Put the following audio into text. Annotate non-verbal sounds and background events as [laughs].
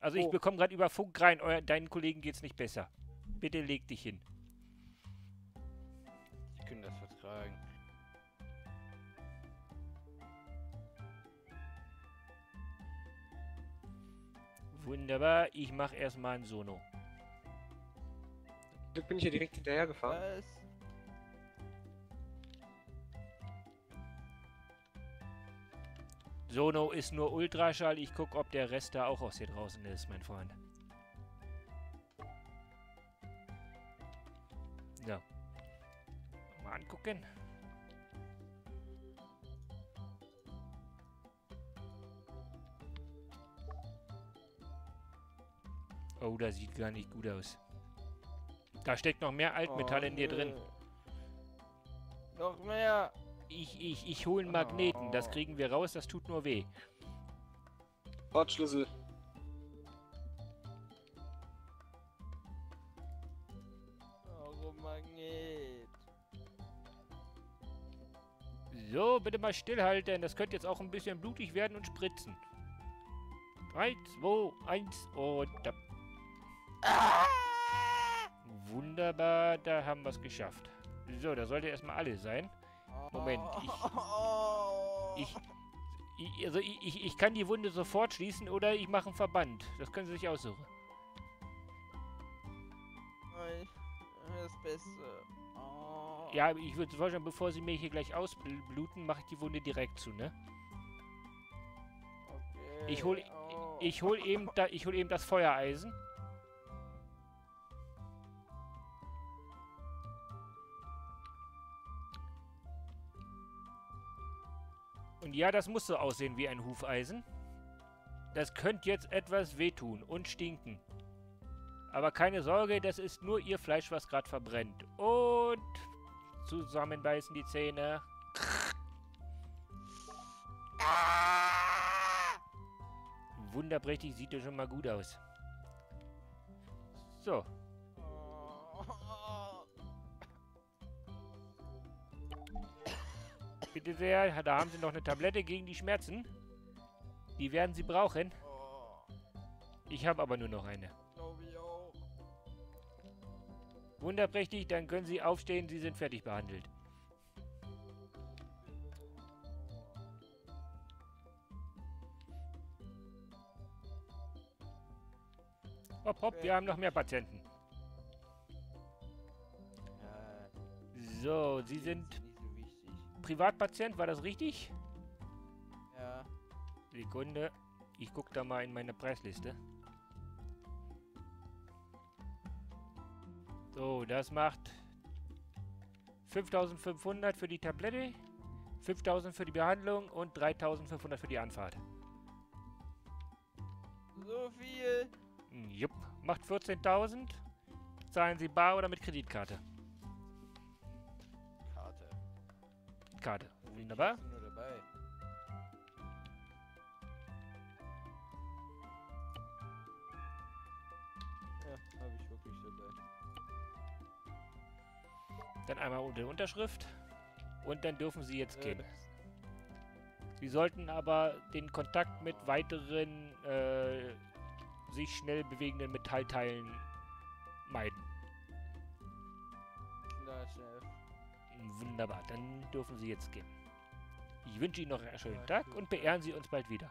Also ich Oh. bekomme gerade über Funk rein, euer, deinen Kollegen geht's nicht besser. Bitte leg dich hin. Die können das vertragen. Wunderbar, ich mache erstmal ein Sono. Glück bin ich hier direkt hinterhergefahren. Was? Sono ist nur Ultraschall. Ich gucke, ob der Rest da auch aus hier draußen ist, mein Freund. So. Mal angucken. Oh, das sieht gar nicht gut aus. Da steckt noch mehr Altmetall Oh, in dir drin. nö. Noch mehr. Ich, ich, ich hole einen Magneten. Das kriegen wir raus. Das tut nur weh. Portschlüssel. Warum Magnet? So, bitte mal stillhalten. Das könnte jetzt auch ein bisschen blutig werden und spritzen. 3, 2, 1 und da. Wunderbar, da haben wir es geschafft. So, da sollte erstmal alles sein. Moment, ich. [laughs] Ich, ich, also ich, ich, kann die Wunde sofort schließen oder ich mache einen Verband. Das können Sie sich aussuchen. Das Beste. Oh. Ja, ich würde vorschlagen, bevor Sie mir hier gleich ausbluten, mache ich die Wunde direkt zu, ne? Okay. Ich hol, oh. ich hol eben, da, ich hol eben das Feuereisen. Und ja, das muss so aussehen wie ein Hufeisen. Das könnte jetzt etwas wehtun und stinken. Aber keine Sorge, das ist nur ihr Fleisch, was gerade verbrennt. Und zusammenbeißen die Zähne. Wunderprächtig, sieht ja schon mal gut aus. So, bitte sehr, da haben Sie noch eine Tablette gegen die Schmerzen. Die werden Sie brauchen. Ich habe aber nur noch eine. Wunderprächtig, dann können Sie aufstehen, Sie sind fertig behandelt. Hopp, hopp, wir haben noch mehr Patienten. So, Sie sind. Privatpatient, war das richtig? Ja. Sekunde, ich gucke da mal in meine Preisliste. So, das macht 5500 für die Tablette, 5000 für die Behandlung und 3500 für die Anfahrt. So viel. Hm, Jupp, macht 14.000. Zahlen Sie bar oder mit Kreditkarte? Karte. Wunderbar. Ja, habe ich wirklich dabei. Dann einmal unter Unterschrift. Und dann dürfen Sie jetzt Äh, gehen. Sie sollten aber den Kontakt mit weiteren äh, sich schnell bewegenden Metallteilen meiden. Klar, Chef. Wunderbar, dann dürfen Sie jetzt gehen. Ich wünsche Ihnen noch einen schönen Tag und beehren Sie uns bald wieder.